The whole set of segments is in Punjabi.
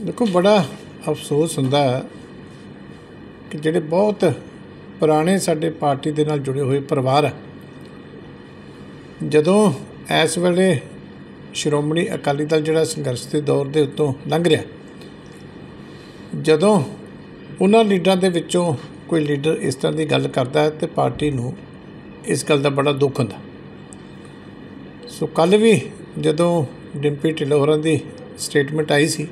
ਦੇਖੋ, ਬੜਾ ਅਫਸੋਸ ਹੁੰਦਾ ਕਿ ਜਿਹੜੇ ਬਹੁਤ ਪੁਰਾਣੇ ਸਾਡੇ ਪਾਰਟੀ ਦੇ ਨਾਲ ਜੁੜੇ ਹੋਏ ਪਰਿਵਾਰ ਆ, ਜਦੋਂ ਇਸ ਵੇਲੇ ਸ਼੍ਰੋਮਣੀ ਅਕਾਲੀ ਦਲ ਜਿਹੜਾ ਸੰਘਰਸ਼ ਦੇ ਦੌਰ ਦੇ ਉੱਤੋਂ ਲੰਘ ਰਿਹਾ, ਜਦੋਂ ਉਹਨਾਂ ਲੀਡਰਾਂ ਦੇ ਵਿੱਚੋਂ ਕੋਈ ਲੀਡਰ ਇਸ ਤਰ੍ਹਾਂ ਦੀ ਗੱਲ ਕਰਦਾ ਹੈ ਤੇ ਪਾਰਟੀ ਨੂੰ ਇਸ ਗੱਲ ਦਾ ਬੜਾ ਦੁੱਖ ਹੁੰਦਾ। ਸੋ ਕੱਲ ਵੀ ਜਦੋਂ ਡਿੰਪੀ ਢਿੱਲੋਂ ਹੋਰਾਂ ਦੀ ਸਟੇਟਮੈਂਟ ਆਈ ਸੀ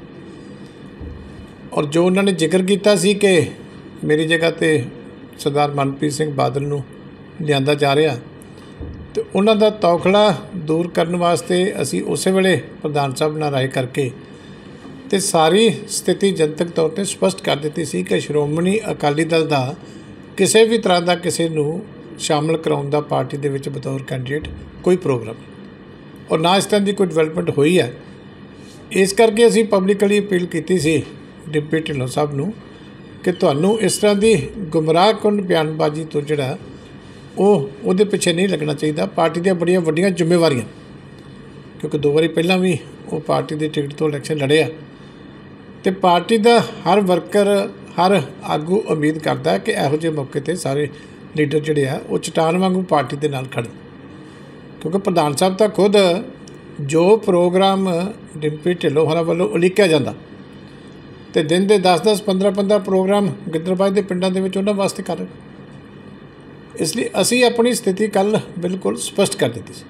ਔਰ ਜੋ ਉਹਨਾਂ ਨੇ ਜ਼ਿਕਰ ਕੀਤਾ ਸੀ ਕਿ ਮੇਰੀ ਜਗ੍ਹਾ ਤੇ ਸਰਦਾਰ ਮਨਪ੍ਰੀਤ ਸਿੰਘ ਬਾਦਲ ਨੂੰ ਲਿਆਂਦਾ ਜਾ ਰਿਹਾ, ਤੇ ਉਹਨਾਂ ਦਾ ਤੌਖਲਾ ਦੂਰ ਕਰਨ ਵਾਸਤੇ ਅਸੀਂ ਉਸੇ ਵੇਲੇ ਪ੍ਰਧਾਨ ਸਾਹਿਬ ਨਾਲ ਰਾਏ ਕਰਕੇ ਤੇ ਸਾਰੀ ਸਥਿਤੀ ਜਨਤਕ ਤੌਰ ਤੇ ਸਪਸ਼ਟ ਕਰ ਦਿੱਤੀ ਸੀ ਕਿ ਸ਼੍ਰੋਮਣੀ ਅਕਾਲੀ ਦਲ ਦਾ ਕਿਸੇ ਵੀ ਤਰ੍ਹਾਂ ਦਾ ਕਿਸੇ ਨੂੰ ਸ਼ਾਮਲ ਕਰਾਉਣ ਦਾ ਪਾਰਟੀ ਦੇ ਵਿੱਚ ਬਤੌਰ ਕੈਂਡੀਡੇਟ ਕੋਈ ਪ੍ਰੋਗਰਾਮ ਔਰ ਨਾ ਇਸ ਤਰ੍ਹਾਂ ਦੀ ਕੋਈ ਡਿਵੈਲਪਮੈਂਟ ਹੋਈ ਹੈ। ਇਸ ਕਰਕੇ ਅਸੀਂ ਪਬਲਿਕਲੀ ਅਪੀਲ ਕੀਤੀ ਸੀ ਡਿਪਟੀ ਢਿੱਲੋਂ ਸਾਹਿਬ ਨੂੰ ਕਿ ਤੁਹਾਨੂੰ ਇਸ ਤਰ੍ਹਾਂ ਦੀ ਗੁੰਮਰਾਹਕੁੰਨ ਬਿਆਨਬਾਜ਼ੀ ਤੋਂ ਜਿਹੜਾ ਉਹ ਉਹਦੇ ਪਿੱਛੇ ਨਹੀਂ ਲੱਗਣਾ ਚਾਹੀਦਾ। ਪਾਰਟੀ ਦੀਆਂ ਬੜੀਆਂ ਵੱਡੀਆਂ ਜ਼ਿੰਮੇਵਾਰੀਆਂ। ਕਿਉਂਕਿ ਦੋ ਵਾਰੀ ਪਹਿਲਾਂ ਵੀ ਉਹ ਪਾਰਟੀ ਦੀ ਟਿਕਟ ਤੋਂ ਇਲੈਕਸ਼ਨ ਲੜਿਆ। ਤੇ ਪਾਰਟੀ ਦਾ ਹਰ ਵਰਕਰ, ਹਰ ਆਗੂ ਉਮੀਦ ਕਰਦਾ ਕਿ ਇਹੋ ਜਿਹੇ ਮੌਕੇ ਤੇ ਸਾਰੇ ਲੀਡਰ ਜਿਹੜੇ ਆ, ਉਹ ਚਟਾਨ ਵਾਂਗੂ ਪਾਰਟੀ ਦੇ ਨਾਲ ਖੜਨ। ਕਿਉਂਕਿ ਪ੍ਰਧਾਨ ਸਾਹਿਬ ਤਾਂ ਖੁਦ ਜੋ ਪ੍ਰੋਗਰਾਮ ਡਿੰਪੀ ਢਿੱਲੋਂ ਹੋਰਾਂ ਵੱਲੋਂ ਉਲੀਕਿਆ ਜਾਂਦਾ ਤੇ ਦਿਨ ਦੇ 10-10 15-15 ਪ੍ਰੋਗਰਾਮ ਗਿੱਦੜਬਾਜ ਦੇ ਪਿੰਡਾਂ ਦੇ ਵਿੱਚ ਉਹਨਾਂ ਵਾਸਤੇ ਕਰ ਰਹੇ ਇਸ ਲਈ ਅਸੀਂ ਆਪਣੀ ਸਥਿਤੀ ਕੱਲ ਬਿਲਕੁਲ ਸਪਸ਼ਟ ਕਰ ਦਿੱਤੀ ਸੀ।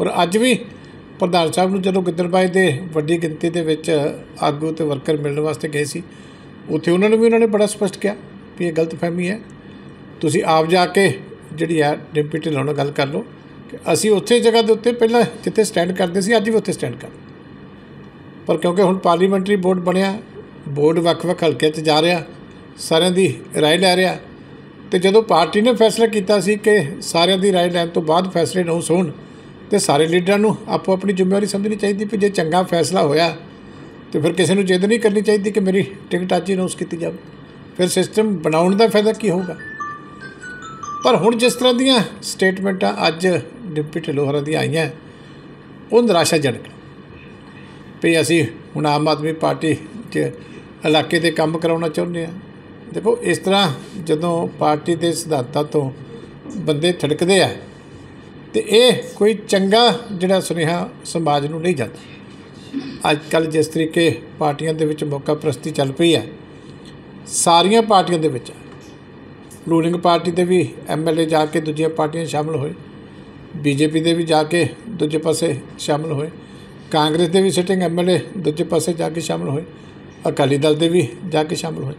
ਔਰ ਅੱਜ ਵੀ ਪ੍ਰਧਾਨ ਸਾਹਿਬ ਨੂੰ ਜਦੋਂ ਗਿੱਦੜਬਾਜ ਦੇ ਵੱਡੀ ਗਿਣਤੀ ਦੇ ਵਿੱਚ ਆਗੂ ਤੇ ਵਰਕਰ ਮਿਲਣ ਵਾਸਤੇ ਗਏ ਸੀ, ਉੱਥੇ ਉਹਨਾਂ ਨੂੰ ਵੀ ਉਹਨਾਂ ਨੇ ਬੜਾ ਸਪਸ਼ਟ ਕਿਹਾ ਵੀ ਇਹ ਗਲਤਫਹਿਮੀ ਹੈ। ਤੁਸੀਂ ਆਪ ਜਾ ਕੇ ਜਿਹੜੀ ਹੈ ਡਿੰਪੀ ਢਿੱਲੋਂ ਨਾਲ ਗੱਲ ਕਰ ਲਓ ਕਿ ਅਸੀਂ ਉੱਥੇ ਜਗ੍ਹਾ ਦੇ ਉੱਤੇ ਪਹਿਲਾਂ ਜਿੱਥੇ ਸਟੈਂਡ ਕਰਦੇ ਸੀ, ਅੱਜ ਵੀ ਉੱਥੇ ਸਟੈਂਡ ਕਰ ਪਰ ਕਿਉਂਕਿ ਹੁਣ ਪਾਰਲੀਮੈਂਟਰੀ ਬੋਰਡ ਬਣਿਆ ਬੋਰਡ ਵੱਖ-ਵੱਖ ਹਲਕੇ 'ਚ ਜਾ ਰਿਹਾ ਸਾਰਿਆਂ ਦੀ رائے ਲੈ ਰਿਹਾ ਤੇ ਜਦੋਂ ਪਾਰਟੀ ਨੇ ਫੈਸਲਾ ਕੀਤਾ ਸੀ ਕਿ ਸਾਰਿਆਂ ਦੀ رائے ਲੈਣ ਤੋਂ ਬਾਅਦ ਫੈਸਲੇ ਅਨਾਉਂਸ ਹੋਣ ਤੇ ਸਾਰੇ ਲੀਡਰਾਂ ਨੂੰ ਆਪੋ ਆਪਣੀ ਜ਼ਿੰਮੇਵਾਰੀ ਸਮਝਣੀ ਚਾਹੀਦੀ ਵੀ ਜੇ ਚੰਗਾ ਫੈਸਲਾ ਹੋਇਆ ਤੇ ਫਿਰ ਕਿਸੇ ਨੂੰ ਜਿੱਦ ਨਹੀਂ ਕਰਨੀ ਚਾਹੀਦੀ ਕਿ ਮੇਰੀ ਟਿਕਟ ਅੱਜ ਹੀ ਅਨਾਉਂਸ ਕੀਤੀ ਜਾਵੇ ਫਿਰ ਸਿਸਟਮ ਬਣਾਉਣ ਦਾ ਫਾਇਦਾ ਕੀ ਹੋਊਗਾ ਪਰ ਹੁਣ ਜਿਸ ਤਰ੍ਹਾਂ ਦੀਆਂ ਸਟੇਟਮੈਂਟਾਂ ਅੱਜ ਡਿਪਟੀ ਢਿੱਲੋਂ ਹੋਰਾਂ ਦੀਆਂ ਆਈਆਂ ਉਹ ਨਿਰਾਸ਼ਾਜਨਕ ਵੀ ਅਸੀਂ ਹੁਣ ਆਮ ਆਦਮੀ ਪਾਰਟੀ 'ਚ ਇਲਾਕੇ ਦੇ ਕੰਮ ਕਰਾਉਣਾ ਚਾਹੁੰਦੇ ਆ। ਦੇਖੋ, ਇਸ ਤਰ੍ਹਾਂ ਜਦੋਂ ਪਾਰਟੀ ਦੇ ਸਿਧਾਂਤਾਂ ਤੋਂ ਬੰਦੇ ਥੜਕਦੇ ਆ, ਤੇ ਇਹ ਕੋਈ ਚੰਗਾ ਜਿਹੜਾ ਸੁਨੇਹਾ ਸਮਾਜ ਨੂੰ ਨਹੀਂ ਜਾਂਦਾ। ਅੱਜ ਕੱਲ ਜਿਸ ਤਰੀਕੇ ਪਾਰਟੀਆਂ ਦੇ ਵਿੱਚ ਮੌਕਾ ਪ੍ਰਸਤੀ ਚੱਲ ਪਈ ਹੈ ਸਾਰੀਆਂ ਪਾਰਟੀਆਂ ਦੇ ਵਿੱਚ ਰੂਲਿੰਗ ਪਾਰਟੀ ਦੇ ਵੀ ਐਮਐਲਏ ਜਾ ਕੇ ਦੂਜੀਆਂ ਪਾਰਟੀਆਂ ਸ਼ਾਮਲ ਹੋਏ ਬੀਜੇਪੀ ਦੇ ਵੀ ਜਾ ਕੇ ਦੂਜੇ ਪਾਸੇ ਸ਼ਾਮਲ ਹੋਏ, ਕਾਂਗਰਸ ਦੇ ਵੀ ਸਿਟਿੰਗ ਐਮਐਲਏ ਦੂਜੇ ਪਾਸੇ ਜਾ ਕੇ ਸ਼ਾਮਲ ਹੋਏ। ਅਕਾਲੀ ਦਲ ਦੇ ਵੀ ਜਾ ਕੇ ਸ਼ਾਮਲ ਹੋਏ।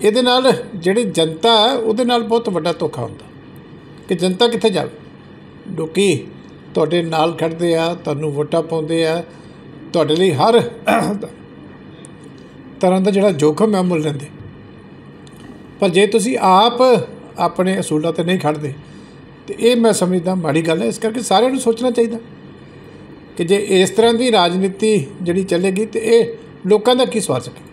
ਇਹਦੇ ਨਾਲ ਜਿਹੜੀ ਜਨਤਾ ਹੈ, ਉਹਦੇ ਨਾਲ ਬਹੁਤ ਵੱਡਾ ਧੋਖਾ ਹੁੰਦਾ। ਕਿ ਜਨਤਾ ਕਿੱਥੇ ਜਾਵੇ? ਲੋਕੀ ਤੁਹਾਡੇ ਨਾਲ ਖੜਦੇ ਆ, ਤੁਹਾਨੂੰ ਵੋਟਾਂ ਪਾਉਂਦੇ ਆ। ਤੁਹਾਡੇ ਲਈ ਹਰ ਤਰ੍ਹਾਂ ਦਾ ਜਿਹੜਾ ਜੋਖਮ ਹੈ ਮੁੱਲ ਲੈਂਦੇ। ਪਰ ਜੇ ਤੁਸੀਂ ਆਪ ਆਪਣੇ ਅਸੂਲਾਂ ਤੇ ਨਹੀਂ ਖੜਦੇ ਤੇ ਇਹ ਮੈਂ ਸਮਝਦਾ ਮਾੜੀ ਗੱਲ ਹੈ। ਇਸ ਕਰਕੇ ਸਾਰਿਆਂ ਨੂੰ ਸੋਚਣਾ ਚਾਹੀਦਾ ਕਿ ਜੇ ਇਸ ਤਰ੍ਹਾਂ ਦੀ ਰਾਜਨੀਤੀ ਜਿਹੜੀ ਚੱਲੇਗੀ, ਤੇ ਇਹ ਲੋਕਾਂ ਦਾ ਕੀ ਸਵਾਰ ਸਕੇ